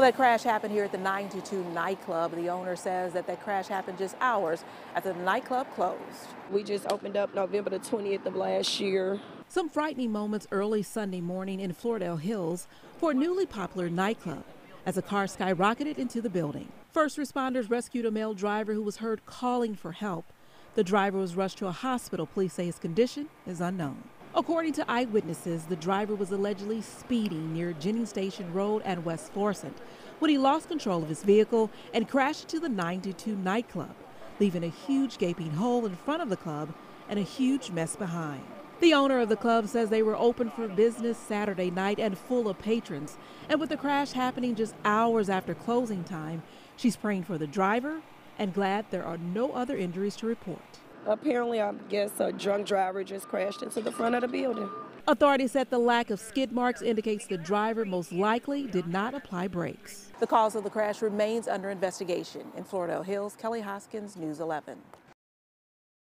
Well, that crash happened here at the 922 nightclub. The owner says that that crash happened just hours after the nightclub closed. We just opened up November the 20th of last year. Some frightening moments early Sunday morning in Flordell Hills for a newly popular nightclub as a car skyrocketed into the building. First responders rescued a male driver who was heard calling for help. The driver was rushed to a hospital. Police say his condition is unknown. According to eyewitnesses, the driver was allegedly speeding near Jennings Station Road and West Florissant when he lost control of his vehicle and crashed into the 922 nightclub, leaving a huge gaping hole in front of the club and a huge mess behind. The owner of the club says they were open for business Saturday night and full of patrons. And with the crash happening just hours after closing time, she's praying for the driver and glad there are no other injuries to report. Apparently, I guess a drunk driver just crashed into the front of the building. Authorities said the lack of skid marks indicates the driver most likely did not apply brakes. The cause of the crash remains under investigation. In Flordell Hills, Kelley Hoskins, News 11.